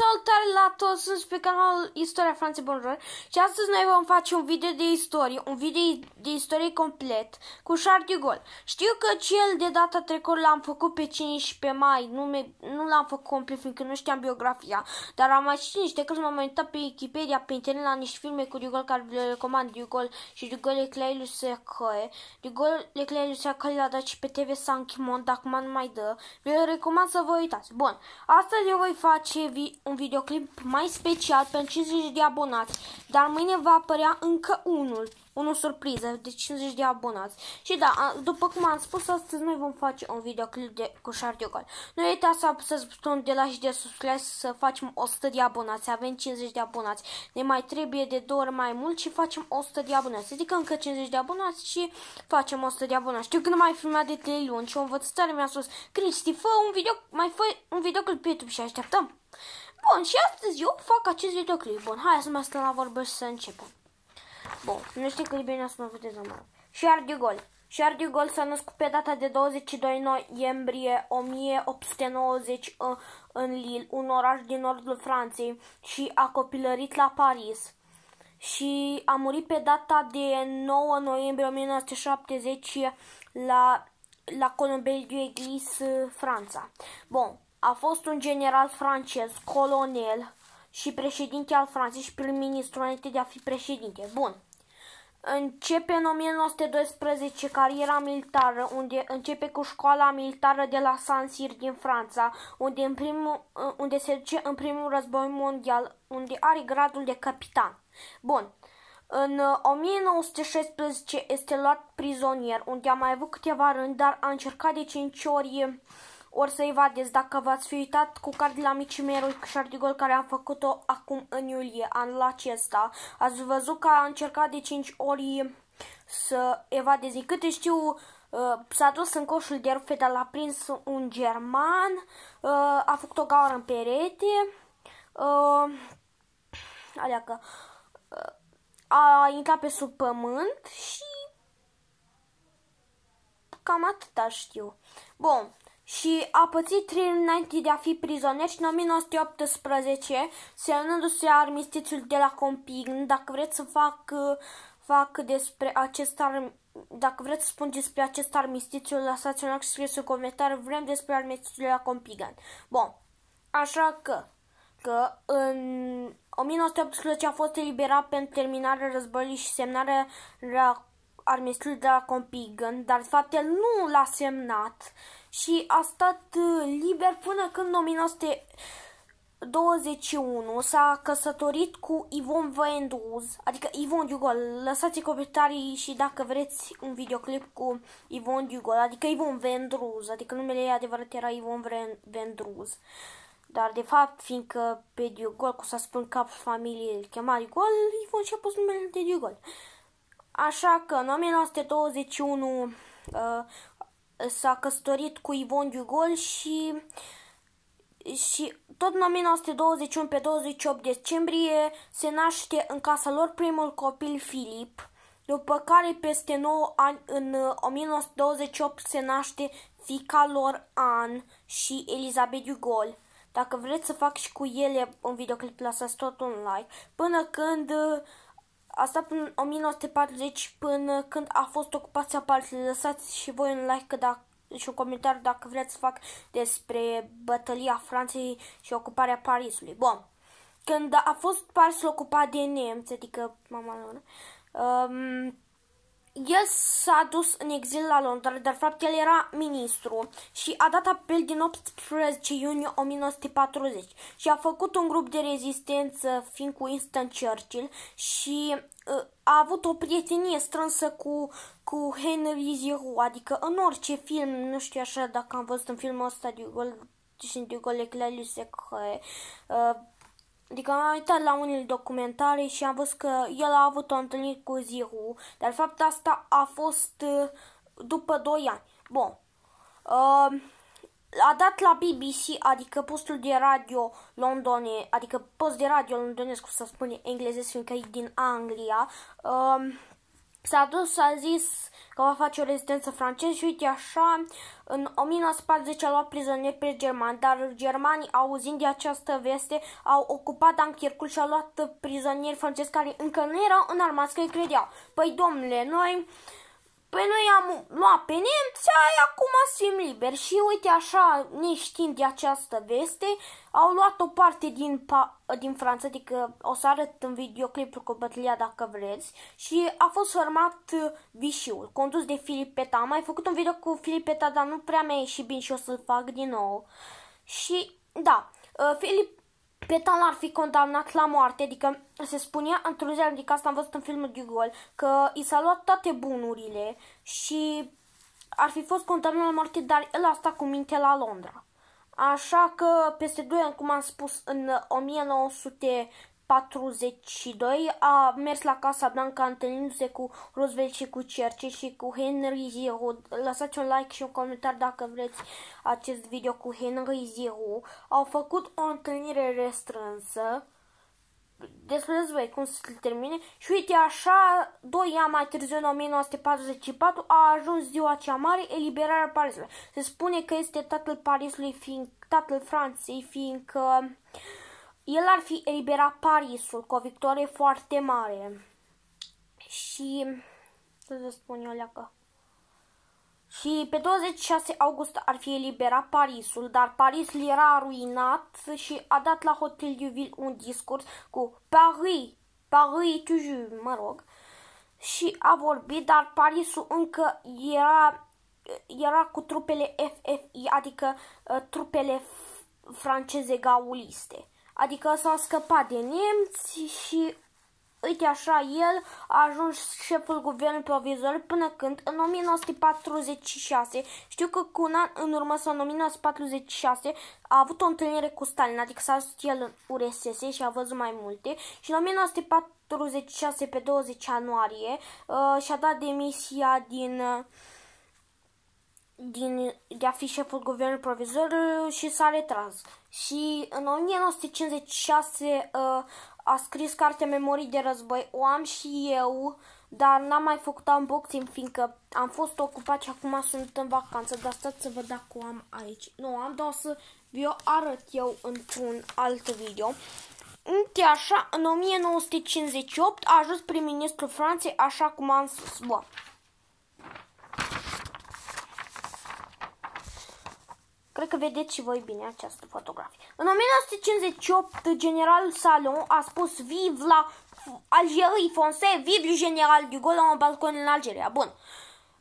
Salutare la toți, sunt pe canalul Istoria Franței Bonjour și astăzi noi vom face un video de istorie, un video de istorie complet cu Charles de Gaulle. Știu că cel de data trecută l-am făcut pe 15 mai, nu, nu l-am făcut complet fiindcă nu știam biografia, dar am mai citit niște cărți, m-am uitat pe Wikipedia, pe internet la niște filme cu de Gaulle care le recomand de Gaulle și de Gaulle Leclerc lui Secăe. De Gaulle Leclerc lui Secăe l-a dat și pe TV Sanchimon, dacă mă nu mai dă. Vi recomand să vă uitați. Bun, astăzi eu voi face vi un videoclip mai special pentru 50 de abonați, dar mâine va apărea încă unul, unul surpriză de 50 de abonați. Și da, după cum am spus, astăzi noi vom face un videoclip de, cu Gol. Nu uitați să apăsați butonul de like și de subscribe să facem 100 de abonați, avem 50 de abonați. Ne mai trebuie de două ori mai mult și facem 100 de abonați. Adică încă 50 de abonați și facem 100 de abonați. Știu că nu mai filmat de 3 luni și o învățătoare mi-a spus, Cristi, fă un video, mai fă un videoclip pe YouTube și așteptăm. Bun, și astăzi eu fac acest videoclip. Bun, hai să mă stăm la vorbă și să începem. Bun, nu știu cât de bine să mă vedeți numai. Charles de Gaulle. Charles de Gaulle s-a născut pe data de 22 noiembrie 1890 în, în Lille, un oraș din nordul Franței, și a copilărit la Paris. Și a murit pe data de 9 noiembrie 1970 la, la Colombel du Eglis, Franța. Bun, a fost un general francez, colonel și președinte al Franței și prim-ministru înainte de a fi președinte. Bun. Începe în 1912 cariera militară, unde începe cu școala militară de la Saint-Cyr din Franța, unde, în primul, unde se duce în primul război mondial, unde are gradul de capitan. Bun. În 1916 este luat prizonier, unde a mai avut câteva rând, dar a încercat de 5 ori ori să evadeți dacă v-ați fi uitat cu card la micii mei eroi Șardigol care am făcut-o acum în iulie, anul acesta. Ați văzut că a încercat de 5 ori să evadeze. Câte știu, uh, s-a dus în coșul de rufe, dar l-a prins un german, uh, a făcut o gaură în perete, uh, că a intrat pe sub pământ și cam atâta știu. Bun, și a pățit trei înainte de a fi prizonier și în 1918, semnându-se armistițiul de la Compign, dacă vreți să fac, fac despre acest arm, dacă vreți să spun despre acest armistițiu, lăsați un like și scrieți în comentariu, vrem despre armistițiul de la Compign. Bun, așa că, că în 1918 a fost eliberat pentru terminarea războiului și semnarea armistițiului de la Compign, dar de fapt el nu l-a semnat și a stat uh, liber până când în 1921 s-a căsătorit cu Yvonne Vendruz, adică Yvonne Dugol. Lăsați comentarii și dacă vreți un videoclip cu Yvonne Dugol, adică Yvonne Vendruz, adică numele ei adevărat era Yvonne Vendruz. Dar de fapt, fiindcă pe Dugol, cum s-a spun cap familie, îl chema Dugol, Yvonne și-a pus numele de Dugol. Așa că în 1921 uh, s-a căsătorit cu Ivon Dugol și, și tot în 1921, pe 28 decembrie, se naște în casa lor primul copil Filip, după care peste 9 ani, în 1928, se naște fica lor An și Elizabeth Dugol. Dacă vreți să fac și cu ele un videoclip, lăsați tot un like. Până când Asta până 1940, până când a fost ocupația Parisului. Lăsați și voi un like dacă, și un comentariu dacă vreți să fac despre bătălia Franței și ocuparea Parisului. Bun. Când a fost Parisul ocupat de nemți, adică mama lor, um, el s-a dus în exil la Londra, dar fapt el era ministru și a dat apel din 18 iunie 1940 și a făcut un grup de rezistență fiind cu Winston Churchill și uh, a avut o prietenie strânsă cu, cu Henry Ziru, adică în orice film, nu știu așa dacă am văzut în filmul ăsta de Gol, și de Gol Eclaliu Secret, uh, Adică am uitat la unele documentare și am văzut că el a avut o întâlnire cu Ziru, dar de fapt asta a fost uh, după 2 ani. Bun. Uh, a dat la BBC, adică postul de radio londone, adică post de radio londonesc, cum să spune englezesc, fiindcă e din Anglia, uh, S-a dus, a zis că va face o rezistență franceză și uite așa, în 1940 a luat prizonieri pe germani, dar germanii, auzind de această veste, au ocupat Dunkirkul și au luat prizonieri francezi care încă nu erau înarmați, că îi credeau. Păi, domnule, noi Păi noi am luat pe nemți, acum suntem liberi și uite așa, neștiind de această veste, au luat o parte din, din Franța, adică o să arăt în videoclipul cu bătălia dacă vreți, și a fost format Vișiul, condus de Filip Peta. Am mai făcut un video cu Filip Peta, dar nu prea mi-a ieșit bine și o să-l fac din nou. Și, da, Filip Petan ar fi condamnat la moarte, adică se spunea într-o zi, adică asta am văzut în filmul de gol, că i s-a luat toate bunurile și ar fi fost condamnat la moarte, dar el a stat cu minte la Londra. Așa că peste 2 ani, cum am spus, în 1900 42 a mers la Casa Blanca întâlnindu-se cu Roosevelt și cu Churchill și cu Henry Zero. Lăsați un like și un comentar dacă vreți acest video cu Henry Zero. Au făcut o întâlnire restrânsă despre război, cum se termine. Și uite așa, doi ani mai târziu, în 1944, a ajuns ziua cea mare, eliberarea Parisului. Se spune că este tatăl Parisului, fiind, tatăl Franței, fiindcă el ar fi eliberat Parisul cu o victorie foarte mare. Și, să spun eu, leacă. Și pe 26 august ar fi eliberat Parisul, dar Parisul era aruinat și a dat la Hotel de Ville un discurs cu Paris, Paris toujours, mă rog. Și a vorbit, dar Parisul încă era, era cu trupele FFI, adică uh, trupele franceze gauliste. Adică s-a scăpat de nemți și uite așa, el a ajuns șeful guvernului provizor până când, în 1946, știu că cu un an în urmă sau în 1946 a avut o întâlnire cu Stalin, adică s-a dus el în URSS și a văzut mai multe și în 1946, pe 20 ianuarie, uh, și-a dat demisia din... Uh, din, de a fi șeful guvernului provizor uh, și s-a retras. Și în 1956 uh, a scris cartea Memorii de război. O am și eu, dar n-am mai făcut unboxing fiindcă am fost ocupat și acum sunt în vacanță. Dar stați să văd dacă o am aici. Nu am, dar o să vi-o arăt eu într-un alt video. Uite așa, în 1958 a ajuns prim-ministrul Franței, așa cum am spus. Bă. Cred că vedeți și voi bine această fotografie. În 1958, generalul Salon a spus Vive la Algérie français, vive general de Gaulle în balcon în Algeria. Bun.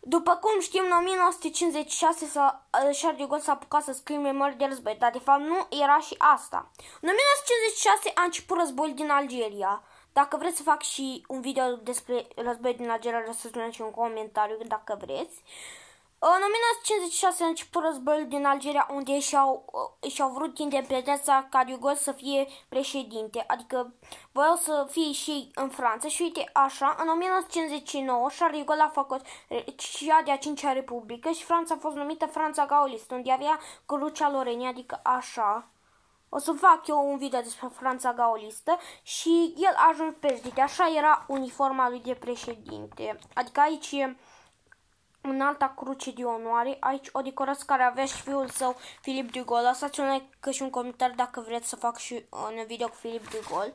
După cum știm, în 1956 Charles de Gaulle s-a apucat să scrie memorii de război, dar de fapt nu era și asta. În 1956 a început războiul din Algeria. Dacă vreți să fac și un video despre războiul din Algeria, lăsați un comentariu dacă vreți. În 1956 a început războiul din Algeria unde și-au, și-au vrut independența ca Gaulle să fie președinte, adică voiau să fie și în Franța și uite așa, în 1959 Charles de Gaulle a făcut cea de-a cincea republică și Franța a fost numită Franța Gaulist, unde avea crucea Lorenia, adică așa. O să fac eu un video despre Franța Gaolistă și el a ajuns președinte. Așa era uniforma lui de președinte. Adică aici e în alta cruce de onoare. Aici o decorație care avea și fiul său, Filip de Gol. Lăsați un like și un comentariu dacă vreți să fac și un video cu Filip de Gol.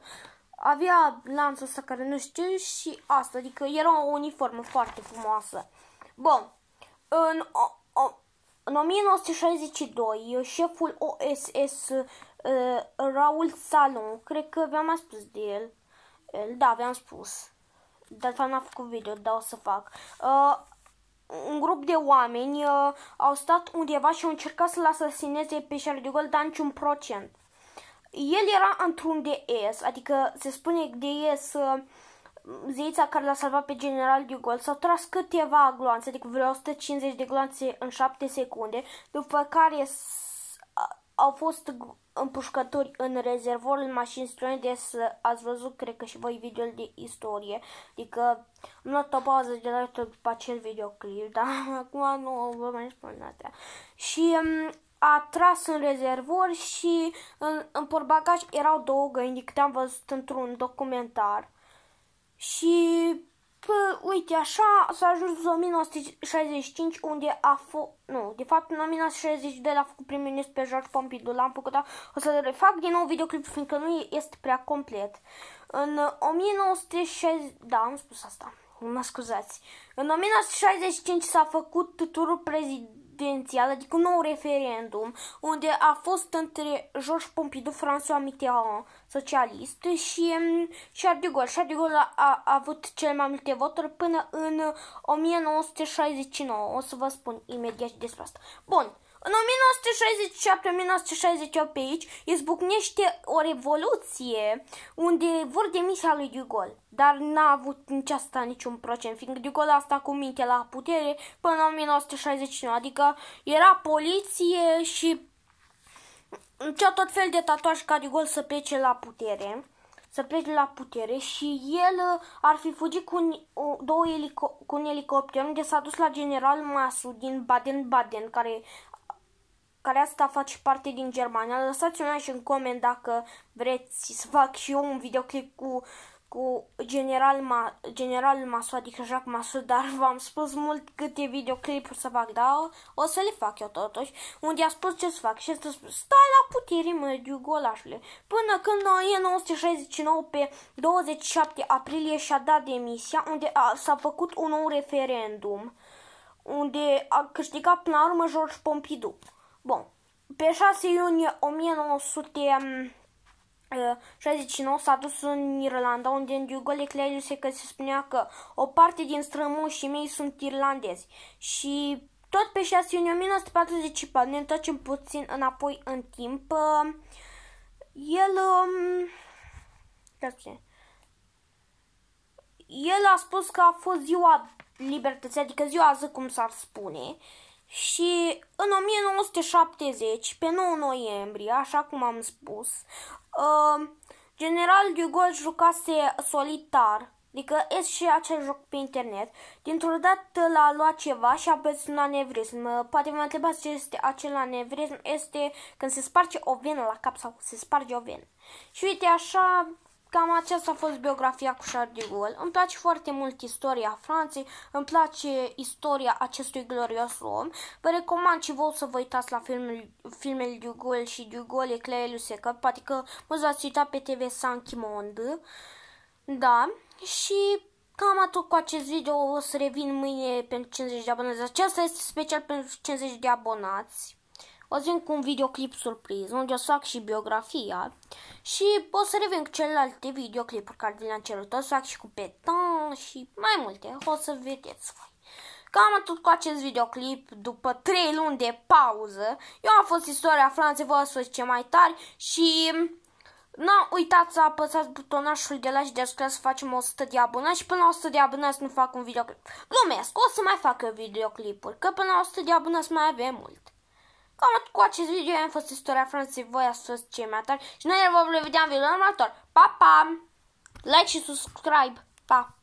Avea lanțul ăsta care nu știu și asta, adică era o uniformă foarte frumoasă. Bun, în, o, o, în 1962, șeful OSS, uh, Raul Salon, cred că v-am mai spus de el, el da, v-am spus, dar n-am făcut video, dar o să fac, uh, un grup de oameni uh, au stat undeva și au încercat să-l asasineze pe Charles de Gaulle, dar niciun procent. El era într-un DS, adică se spune DS uh, zeița care l-a salvat pe general de Gaulle, s-au tras câteva gloanțe, adică vreo 150 de gloanțe în 7 secunde, după care au fost împușcături în rezervorul mașini străine să ați văzut, cred că și voi videoul de istorie, adică am luat o pauză de la după acel videoclip, dar acum nu vă mai spun astea. Și um, a tras în rezervor și în, în porbagaj erau două găini, de câte am văzut într-un documentar. Și Pă, uite, așa s-a ajuns în 1965, unde a fost, nu, de fapt în 1960 de la a făcut primul ministru pe George Pompidou, l-am făcut, da? o să refac din nou videoclip, fiindcă nu este prea complet. În 1960, da, am spus asta, mă scuzați. În 1965 s-a făcut turul prezidențial, adică un nou referendum, unde a fost între George Pompidou, François Mitterrand, socialist, și um, Charles de Gaulle. Charles de Gaulle a, a, a avut cele mai multe voturi până în 1969. O să vă spun imediat despre asta. Bun. În 1967-1968 pe aici izbucnește o revoluție unde vor demisia lui De Gaulle, dar n-a avut nici asta niciun procent, fiindcă De Gaulle a stat cu minte la putere până în 1969, adică era poliție și cea tot fel de tatuaj ca De Gaulle să plece la putere să plece la putere și el ar fi fugit cu un, două elico- cu un elicopter unde s-a dus la general Masu din Baden-Baden, care care asta face parte din Germania. Lăsați-mi și în coment dacă vreți să fac și eu un videoclip cu, cu General, Ma, General Masu, adică Jacques Masu, dar v-am spus mult câte videoclipuri să fac, dar o să le fac eu totuși, unde a spus ce să fac și a spus, stai la putere, mă, golașule, până când în 1969, pe 27 aprilie, și-a dat demisia, unde s-a făcut un nou referendum, unde a câștigat până la urmă George Pompidou. Bun. Pe 6 iunie 1969 s-a dus în Irlanda, unde în Diugol Eclesiu că se spunea că o parte din strămoșii mei sunt irlandezi. Și tot pe 6 iunie 1944, ne întoarcem puțin înapoi în timp, el... Um, el a spus că a fost ziua libertății, adică ziua zi, cum s-ar spune, și în 1970, pe 9 noiembrie, așa cum am spus, uh, General de Gaulle jucase solitar, adică este și acel joc pe internet. Dintr-o dată l-a luat ceva și a pus un anevrism. Poate mă întrebați ce este acel anevrism. Este când se sparge o venă la cap sau se sparge o venă. Și uite așa Cam aceasta a fost biografia cu Charles de Gaulle. Îmi place foarte mult istoria Franței, îmi place istoria acestui glorios om. Vă recomand și vouă să vă uitați la filmul, filmele de Gaulle și de Gaulle Eclair Lusecă, poate că mă v-ați uitat pe TV Sanchi Monde. Da, și cam atât cu acest video, o să revin mâine pentru 50 de abonați. Aceasta este special pentru 50 de abonați. O să vin cu un videoclip surpriz, unde o să fac și biografia și o să revin cu celelalte videoclipuri care le-am cerut. O să fac și cu petan și mai multe. O să vedeți voi. Cam atât cu acest videoclip după 3 luni de pauză. Eu am fost istoria Franței, vă să ce mai tari și nu uitați să apăsați butonașul de like de să facem 100 de abonați și până la 100 de abonați nu fac un videoclip. Glumesc, o să mai fac eu videoclipuri, că până la 100 de abonați mai avem mult. Cam atât cu acest video, am fost istoria Franței, voi ați fost cei mai tari și noi ne vom vedea în video următor. Pa, pa! Like și subscribe! Pa!